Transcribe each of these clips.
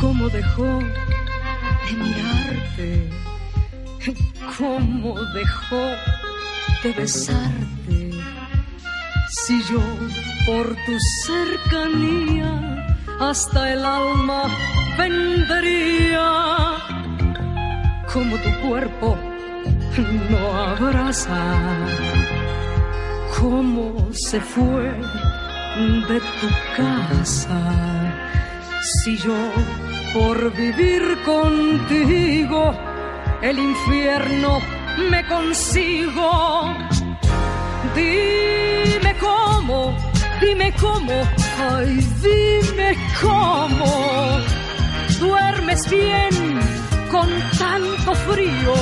cómo dejó de mirarte, cómo dejó de besarte. Si yo por tu cercanía hasta el alma vendría, como tu cuerpo no abraza, cómo se fue de tu casa. Si yo por vivir contigo el infierno me consigo, dime cómo, dime cómo, ay, dime cómo. Duermes bien con tanto frío,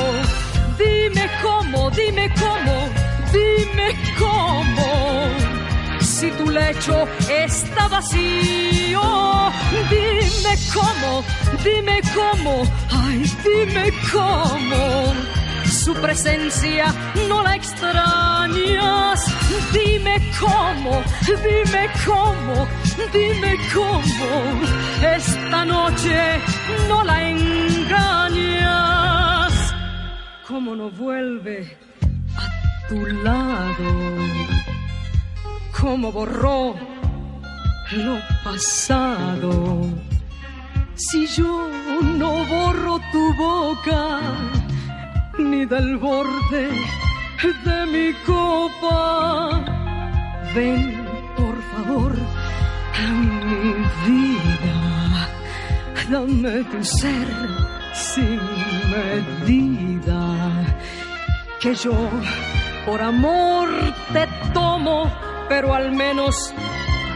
si tu lecho está vacío. Dime cómo, dime cómo, ay, dime cómo. Su presencia no la extrañas. Dime cómo, dime cómo, dime cómo. Esta noche no la engañas. ¿Cómo no vuelve a tu lado? Cómo borró lo pasado. Si yo no borro tu boca, ni del borde de mi copa, ven por favor a mi vida, dame tu ser sin medida, que yo por amor te tomo pero al menos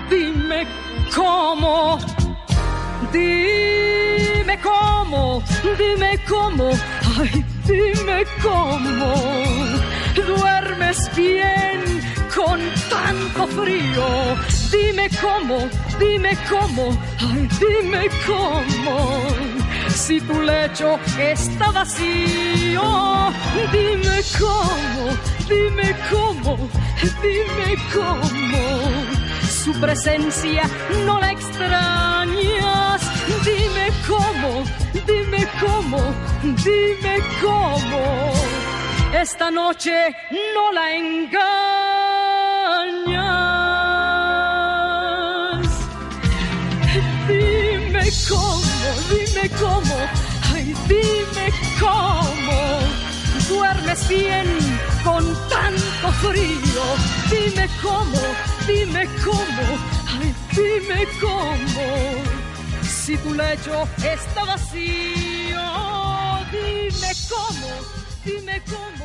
dime cómo. Dime cómo, dime cómo, ay, dime cómo. Duermes bien con tanto frío. Dime cómo, dime cómo, ay, dime cómo. Si tu lecho está vacío, dime cómo, dime cómo. Su presencia no la extrañas. Dime cómo, dime cómo, dime cómo. Esta noche no la engañas. Dime cómo, dime cómo, ay, dime cómo. Duermes bien con tanto dime cómo, ay, dime cómo. Si tu lecho está vacío, dime cómo, dime cómo.